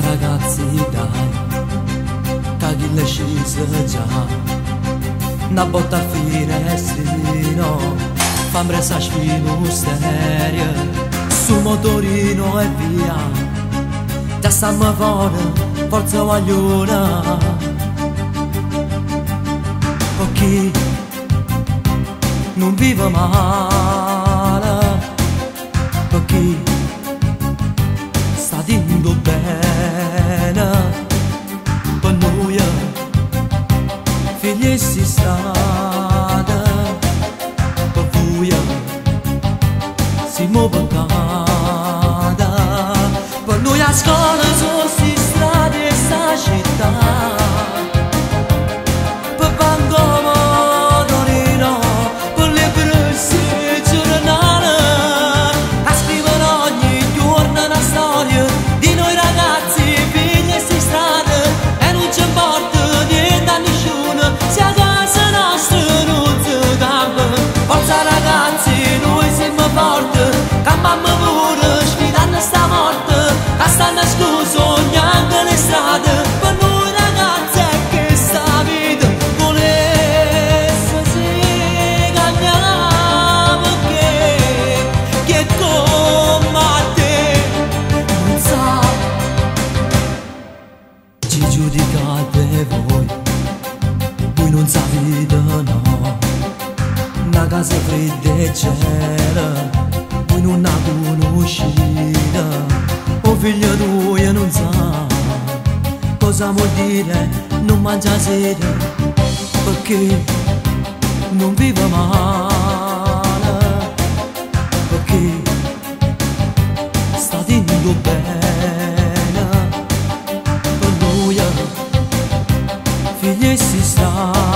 ragazzi dai Caghi le scese già. Una botta a finestrino Fambre sa sfino seria Sul motorino e via Già stiamo fuori, forza guagliona Ok, non vivo male bocada Por lui a escola os se está desagitando Asta nascu sognando le strade Per noi ragazze che sta vita Volesse si cambiare perché Che combatte non sa Ci giudicate voi Voi non sapete no Una casa fredda e c'era Voi non cosa vuol dire non mangia sera perché non vivo male? Perché sta dentro bene? Per noi figli si stanno